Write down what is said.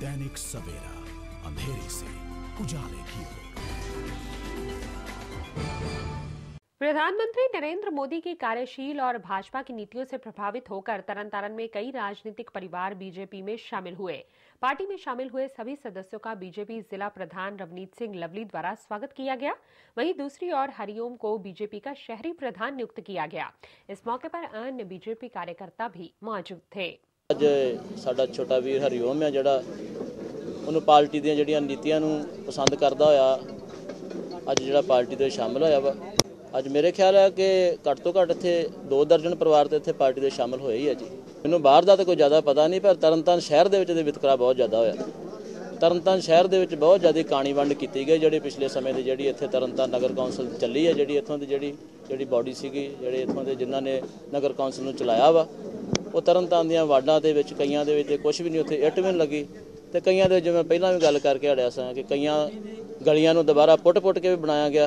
दैनिक सवेरा अंधेरे से उजाले की ओर प्रधानमंत्री नरेंद्र मोदी की कार्यशील और भाजपा की नीतियों से प्रभावित होकर तरन में कई राजनीतिक परिवार बीजेपी में शामिल हुए पार्टी में शामिल हुए सभी सदस्यों का बीजेपी जिला प्रधान रवनीत सिंह लवली द्वारा स्वागत किया गया वहीं दूसरी ओर हरिओम को बीजेपी का शहरी प्रधान नियुक्त किया गया इस मौके पर अन्य बीजेपी कार्यकर्ता भी मौजूद थे ਅੱਜ ਸਾਡਾ ਛੋਟਾ ਵੀਰ ਹਰੀਓਮ ਆ ਜਿਹੜਾ ਉਹਨੂੰ ਪਾਰਟੀ ਦੀਆਂ ਜਿਹੜੀਆਂ ਨੀਤੀਆਂ ਨੂੰ ਪਸੰਦ ਕਰਦਾ ਹੋਇਆ, ਅੱਜ ਜਿਹੜਾ ਪਾਰਟੀ ਦੇ ਸ਼ਾਮਲ ਹੋਇਆ ਵਾ। ਅੱਜ ਮੇਰੇ ਖਿਆਲ ਹੈ ਕਿ ਘੱਟ ਤੋਂ ਘੱਟ ਇੱਥੇ ਦੋ ਦਰਜਨ ਪਰਿਵਾਰ ਤੇ ਇੱਥੇ ਪਾਰਟੀ ਦੇ ਸ਼ਾਮਲ ਹੋਏ ਹੀ ਆ ਜੀ। ਮੈਨੂੰ ਬਾਹਰ ਦਾ ਤਾਂ ਕੋਈ ਜ਼ਿਆਦਾ ਪਤਾ ਨਹੀਂ, ਪਰ ਤਰਨਤਾਰਨ ਸ਼ਹਿਰ ਦੇ ਵਿੱਚ ਦੇ ਵਿਤਕਰਾ ਬਹੁਤ ਜ਼ਿਆਦਾ ਹੋਇਆ। ਤਰਨਤਾਰਨ ਸ਼ਹਿਰ ਦੇ ਵਿੱਚ ਬਹੁਤ ਜ਼ਿਆਦਾ ਕਾਣੀ ਵੰਡ ਕੀਤੀ ਗਈ ਜਿਹੜੀ ਪਿਛਲੇ ਸਮੇਂ ਦੀ ਜਿਹੜੀ ਇੱਥੇ ਤਰਨਤਾਰਨ ਨਗਰ ਕੌਂਸਲ ਚੱਲੀ ਹੈ ਜਿਹੜੀ ਇੱਥੋਂ ਦੀ ਜਿਹੜੀ ਜਿਹੜੀ ਬਾਡੀ ਸੀਗੀ, ਜਿਹੜੇ ਇੱਥੋਂ ਦੇ ਜਿਨ੍ਹਾਂ ਨੇ ਨਗਰ ਕੌਂਸਲ ਨੂੰ ਚਲਾਇਆ ਵਾ। ਉਹ ਤਰਨਤਾਰਨ ਦੀਆਂ ਵਾਰਡਾਂ ਦੇ ਵਿੱਚ ਕਈਆਂ ਦੇ ਵਿੱਚ ਕੁਝ ਵੀ ਨਹੀਂ, ਉੱਥੇ ਇੱਟ ਵੀ ਨਹੀਂ ਲੱਗੀ। ਤੇ ਕਈਆਂ ਦੇ ਜਿਵੇਂ ਪਹਿਲਾਂ ਵੀ ਗੱਲ ਕਰਕੇ ਹੜਿਆ ਸਾਂ ਕਿ ਕਈਆਂ ਗਲੀਆਂ ਨੂੰ ਦੁਬਾਰਾ ਪੁੱਟ-ਪੁੱਟ ਕੇ ਵੀ ਬਣਾਇਆ ਗਿਆ।